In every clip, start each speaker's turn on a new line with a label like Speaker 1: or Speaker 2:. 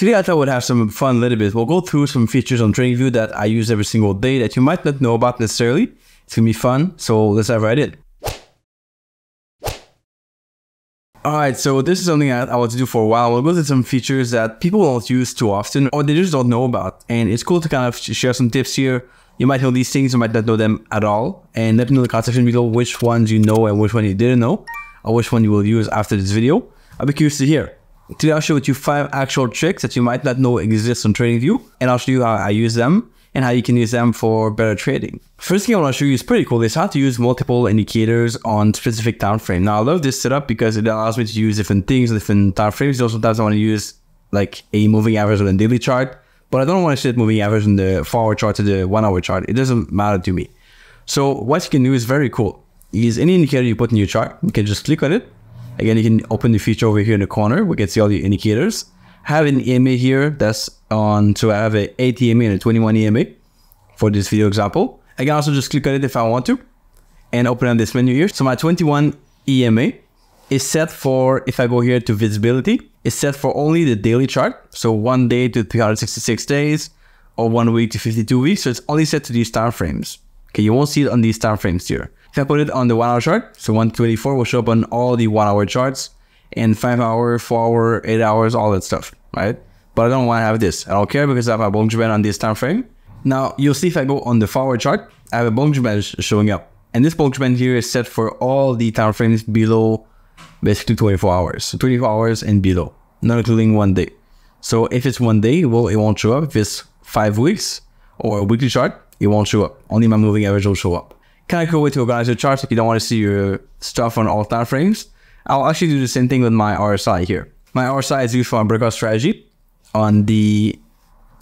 Speaker 1: Today I thought we'd have some fun little bit. We'll go through some features on TradingView that I use every single day that you might not know about necessarily. It's gonna be fun, so let's dive right in. Alright, so this is something I, I want to do for a while. We'll go through some features that people don't use too often or they just don't know about. And it's cool to kind of share some tips here. You might know these things, you might not know them at all. And let me know in the comment section below which ones you know and which one you didn't know or which one you will use after this video. I'll be curious to hear. Today I'll share with you five actual tricks that you might not know exist on TradingView and I'll show you how I use them and how you can use them for better trading. First thing I want to show you is pretty cool. Is how to use multiple indicators on specific time frame. Now I love this setup because it allows me to use different things, different time frames. Also, sometimes I want to use like a moving average on a daily chart, but I don't want to set moving average on the four hour chart to the one hour chart. It doesn't matter to me. So what you can do is very cool. Is any indicator you put in your chart, you can just click on it Again, you can open the feature over here in the corner. We can see all the indicators. Have an EMA here that's on, so I have an 8 EMA and a 21 EMA for this video example. I can also just click on it if I want to and open up this menu here. So my 21 EMA is set for, if I go here to visibility, is set for only the daily chart. So one day to 366 days or one week to 52 weeks. So it's only set to these time frames. Okay, you won't see it on these time frames here. If I put it on the one hour chart, so 124 will show up on all the one hour charts and five hour, four hour, eight hours, all that stuff, right? But I don't want to have this. I don't care because I have a Bollinger Band on this time frame. Now you'll see if I go on the hour chart, I have a Bollinger Band showing up. And this Bollinger Band here is set for all the time frames below basically 24 hours. So 24 hours and below, not including one day. So if it's one day, well, it won't show up. If it's five weeks or a weekly chart, it won't show up. Only my moving average will show up kind of cool way to organize your charts if you don't want to see your stuff on all time frames. I'll actually do the same thing with my RSI here. My RSI is used for my breakout strategy on the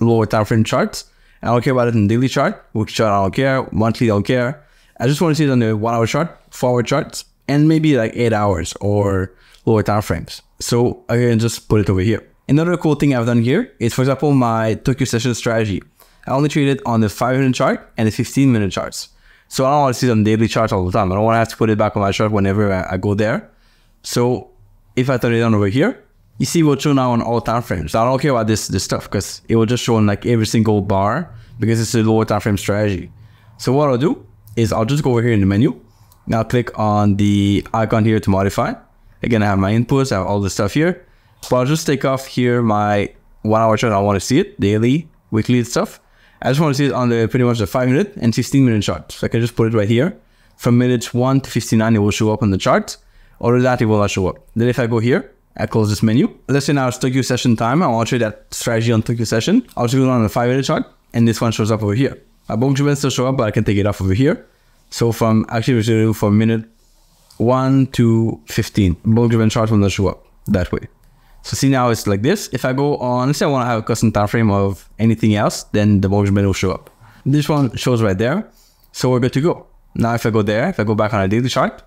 Speaker 1: lower time frame charts. I don't care about it in daily chart, weekly chart, I don't care, monthly, I don't care. I just want to see it on the one hour chart, four hour charts, and maybe like eight hours or lower time frames. So I can just put it over here. Another cool thing I've done here is, for example, my Tokyo session strategy. I only trade it on the 500 chart and the 15 minute charts. So I don't want to see on daily charts all the time. I don't want to have to put it back on my chart whenever I, go there. So if I turn it on over here, you see it will show now on all time frames. I don't care about this this stuff because it will just show on like every single bar because it's a lower time frame strategy. So what I'll do is I'll just go over here in the menu. Now click on the icon here to modify. Again, I have my inputs, I have all the stuff here. But I'll just take off here my one hour chart. I want to see it daily, weekly stuff. I just want to see it on the pretty much the 5 minute and 15 minute chart. So I can just put it right here. From minutes 1 to 59, it will show up on the chart. Or that, it will not show up. Then if I go here, I close this menu. Let's say now it's Tokyo session time. I want to show that strategy on Tokyo session. I'll just go on the 5 minute chart. And this one shows up over here. My Bollinger Band still show up, but I can take it off over here. So from actually we should do from minute 1 to 15, Bollinger Band chart will not show up that way. So see now it's like this. If I go on, let's say I want to have a custom time frame of anything else, then the Bollinger Band will show up. This one shows right there. So we're good to go. Now if I go there, if I go back on a daily chart,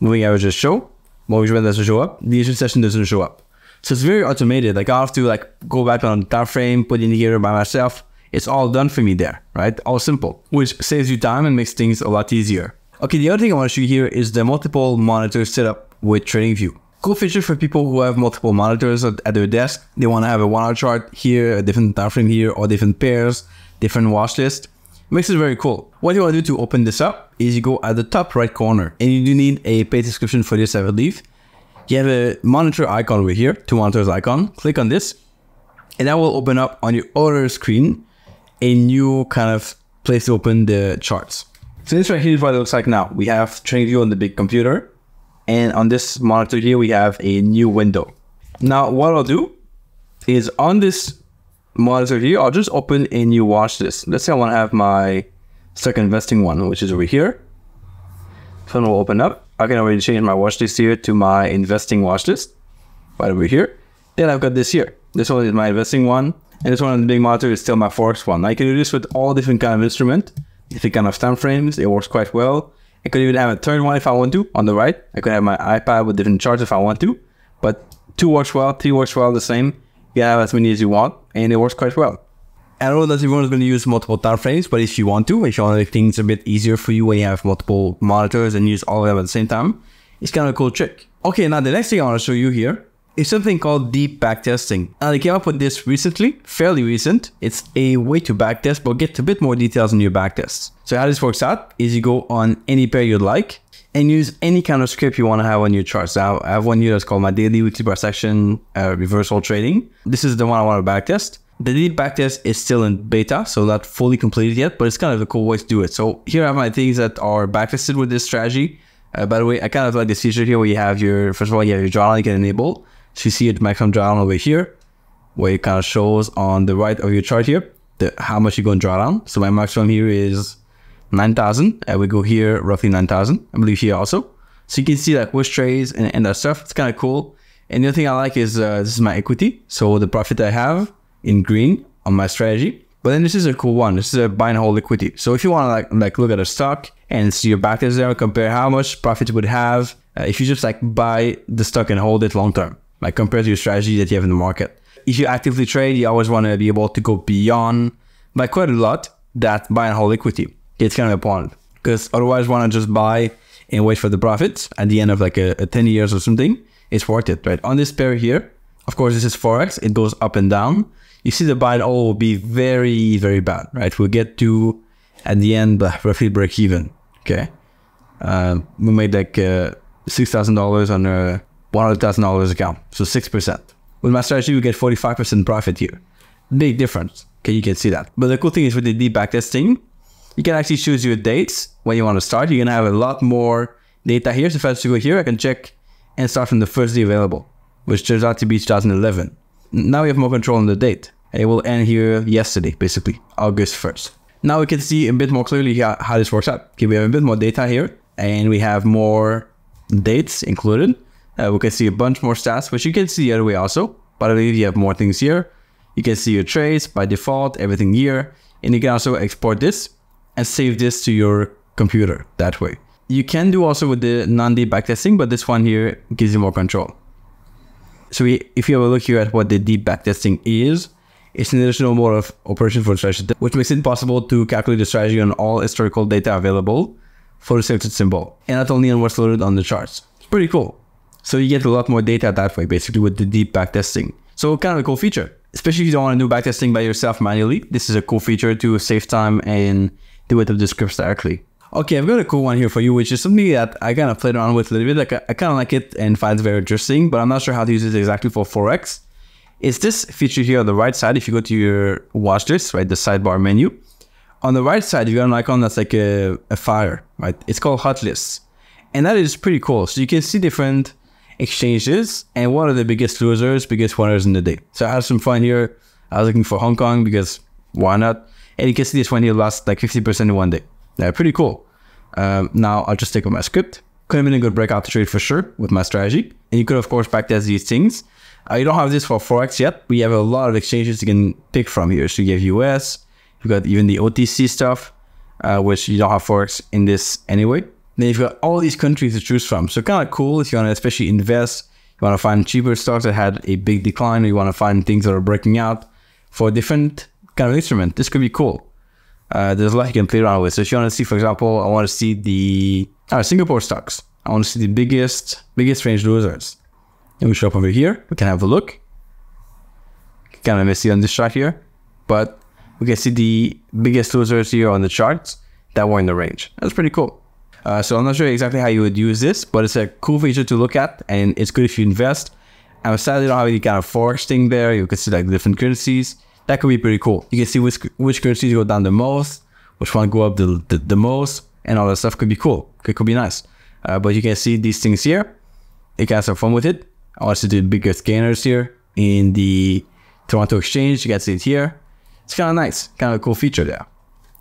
Speaker 1: moving averages show, Bollinger Band doesn't show up, the issue session doesn't show up. So it's very automated. Like I have to like go back on the time frame, put in here by myself. It's all done for me there, right? All simple, which saves you time and makes things a lot easier. Okay, the other thing I want to show you here is the multiple monitor setup with TradingView. Cool feature for people who have multiple monitors at, at their desk. They want to have a one hour chart here, a different time frame here, or different pairs, different watch list. Makes it very cool. What you want to do to open this up is you go at the top right corner and you do need a paid subscription for this, I believe. You have a monitor icon over here, two monitors icon. Click on this and that will open up on your other screen a new kind of place to open the charts. So this right here is what it looks like now. We have TradingView on the big computer. And on this monitor here, we have a new window. Now, what I'll do is on this monitor here, I'll just open a new watch list. Let's say I want to have my second investing one, which is over here. So will open up. I can already change my watch list here to my investing watch list right over here. Then I've got this here. This one is my investing one. And this one on the big monitor is still my Forex one. I can do this with all different kind of instrument, different kind of time frames. It works quite well. I could even have a third one if I want to on the right. I could have my iPad with different charts if I want to. But two works well, three works well, the same. You can have as many as you want, and it works quite well. I don't know that is going to use multiple time frames, but if you want to, if you want to make things a bit easier for you when you have multiple monitors and use all of them at the same time, it's kind of a cool trick. Okay, now the next thing I want to show you here is something called deep backtesting. And they came up with this recently, fairly recent. It's a way to backtest, but get a bit more details on your backtests. So how this works out is you go on any pair you'd like and use any kind of script you want to have on your charts. Now I have one here that's called my daily weekly price action uh, reversal trading. This is the one I want to backtest. The deep backtest is still in beta, so not fully completed yet, but it's kind of a cool way to do it. So here I have my things that are backtested with this strategy. Uh, by the way, I kind of like this feature here where you have your, first of all, you have your drawdown you can enable. So you see it maximum drawdown over here, where it kind of shows on the right of your chart here, the, how much you're going to draw down. So my maximum here is 9,000. And we go here, roughly 9,000. I believe here also. So you can see like which trades and, and that stuff. It's kind of cool. And the other thing I like is uh, this is my equity. So the profit I have in green on my strategy. But then this is a cool one. This is a buy and hold equity. So if you want to like like look at a stock and see your backtest there, compare how much profit you would have uh, if you just like buy the stock and hold it long term like compared to your strategy that you have in the market. If you actively trade, you always want to be able to go beyond by quite a lot that buy and hold equity. It's kind of a point because otherwise, want to just buy and wait for the profits at the end of like a, a 10 years or something. It's worth it, right? On this pair here, of course, this is forex. It goes up and down. You see the buy and hold will be very, very bad, right? We'll get to at the end roughly break even. Okay, um, we made like uh, six thousand dollars on a $100,000 account. So 6%. With my strategy, we get 45% profit here. Big difference. Okay, you can see that. But the cool thing is with the deep backtesting, you can actually choose your dates when you want to start. You're going to have a lot more data here. So if I just go here, I can check and start from the first day available, which turns out to be 2011. Now we have more control on the date. It will end here yesterday, basically, August 1st. Now we can see a bit more clearly how, how this works out. Okay, we have a bit more data here and we have more dates included. Uh, we can see a bunch more stats, which you can see the other way also. But I believe you have more things here. You can see your trades by default, everything here. And you can also export this and save this to your computer that way. You can do also with the non-deep backtesting, but this one here gives you more control. So we, if you have a look here at what the deep backtesting is, it's an additional mode of operation for the strategy, which makes it possible to calculate the strategy on all historical data available for the selected symbol, and not only on what's loaded on the charts. It's pretty cool. So you get a lot more data that way, basically with the deep backtesting. So kind of a cool feature, especially if you don't want to do backtesting by yourself manually. This is a cool feature to save time and do it with the scripts directly. Okay, I've got a cool one here for you, which is something that I kind of played around with a little bit. Like I, kind of like it and find it very interesting, but I'm not sure how to use it exactly for Forex. It's this feature here on the right side. If you go to your watch list, right, the sidebar menu, on the right side, you got an icon that's like a, a fire, right? It's called hot lists. And that is pretty cool. So you can see different exchanges and one of the biggest losers, biggest winners in the day. So I had some fun here. I was looking for Hong Kong because why not? And you can see this one here lost like 50% in one day. Yeah, pretty cool. Um, now I'll just take up my script. Could have been a good breakout trade for sure with my strategy. And you could of course backtest these things. Uh, you don't have this for Forex yet. We have a lot of exchanges you can pick from here. So you have US, you've got even the OTC stuff, uh, which you don't have Forex in this anyway. Then you've got all these countries to choose from. So kind of cool if you want to especially invest, you want to find cheaper stocks that had a big decline, or you want to find things that are breaking out for a different kind of instrument. This could be cool. Uh, there's a lot you can play around with. So if you want to see, for example, I want to see the uh, Singapore stocks. I want to see the biggest, biggest range losers. And we show up over here. We can have a look. Kind of messy on this chart here, but we can see the biggest losers here on the charts that were in the range. That's pretty cool. Uh, so I'm not sure exactly how you would use this, but it's a cool feature to look at, and it's good if you invest. And sadly, don't have any kind of forex thing there. You can see like different currencies. That could be pretty cool. You can see which which currencies go down the most, which one go up the, the, the most, and all that stuff could be cool. It could be nice. Uh, but you can see these things here. You can have some fun with it. I do the biggest gainers here in the Toronto Exchange. You can see it here. It's kind of nice, kind of a cool feature there.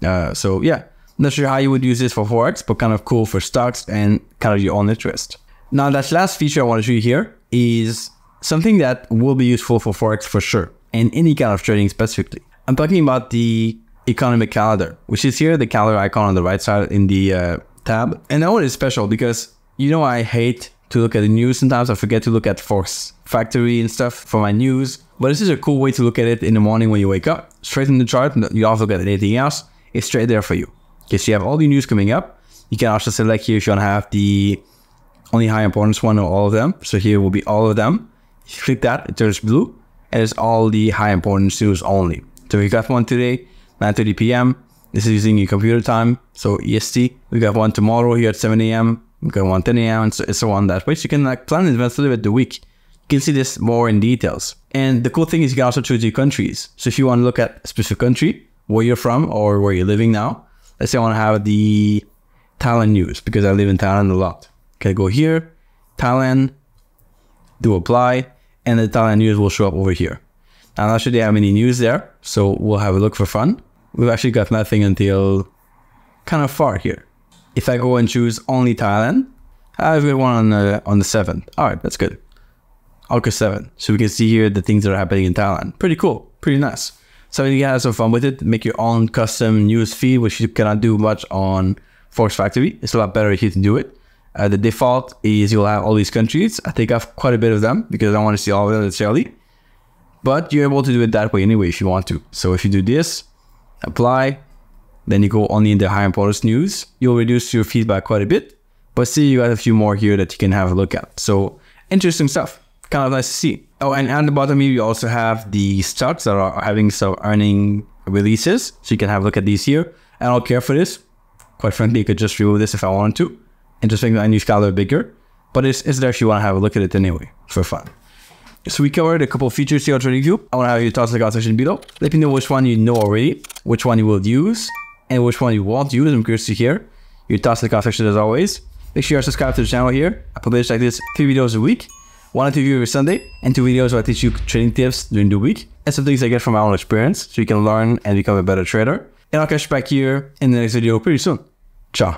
Speaker 1: Uh, so yeah, not sure how you would use this for Forex, but kind of cool for stocks and kind of your own interest. Now, that last feature I want to show you here is something that will be useful for Forex for sure, and any kind of trading specifically. I'm talking about the economic calendar, which is here, the calendar icon on the right side in the uh, tab. And that one is special because, you know, I hate to look at the news sometimes. I forget to look at Forex Factory and stuff for my news. But this is a cool way to look at it in the morning when you wake up. Straight in the chart, you don't have to look at anything else. It's straight there for you. Okay, so you have all the news coming up. You can also select here if you want to have the only high importance one or all of them. So here will be all of them. You click that, it turns blue, and it's all the high importance news only. So we got one today, 9:30 p.m. This is using your computer time, so EST. We got one tomorrow here at 7 a.m. We got one 10 a.m. and so, so on that way. So you can like plan advance a little bit the week. You can see this more in details. And the cool thing is you can also choose your countries. So if you want to look at a specific country, where you're from or where you're living now, let's say I want to have the Thailand news because I live in Thailand a lot. Okay, go here, Thailand, do apply, and the Thailand news will show up over here. I'm not sure they have any news there, so we'll have a look for fun. We've actually got nothing until kind of far here. If I go and choose only Thailand, I've got one on the, on the 7th. All right, that's good. August 7th. So we can see here the things that are happening in Thailand. Pretty cool. Pretty nice. So you can have some fun with it. Make your own custom news feed, which you cannot do much on Forex Factory. It's a lot better if you can do it. Uh, the default is you'll have all these countries. I think I have quite a bit of them because I don't want to see all of them necessarily. But you're able to do it that way anyway if you want to. So if you do this, apply, then you go only in the high importance news, you'll reduce your feedback quite a bit. But see, you got a few more here that you can have a look at. So interesting stuff. Kind of nice to see. Oh, and at the bottom here, you also have the stocks that are having some earning releases. So you can have a look at these here. I don't care for this. Quite frankly, you could just remove this if I wanted to and just make my new scale a bit bigger. But it's, it's there if you want to have a look at it anyway for fun. So we covered a couple features here on TradingView. I want to have your thoughts in the comment section below. Let me know which one you know already, which one you will use, and which one you won't use. I'm curious to hear your thoughts in the comment section as always. Make sure you are subscribed to the channel here. I publish like this three videos a week. One or two videos every Sunday, and two videos where I teach you trading tips during the week, and some things I get from my own experience, so you can learn and become a better trader. And I'll catch you back here in the next video pretty soon. Ciao.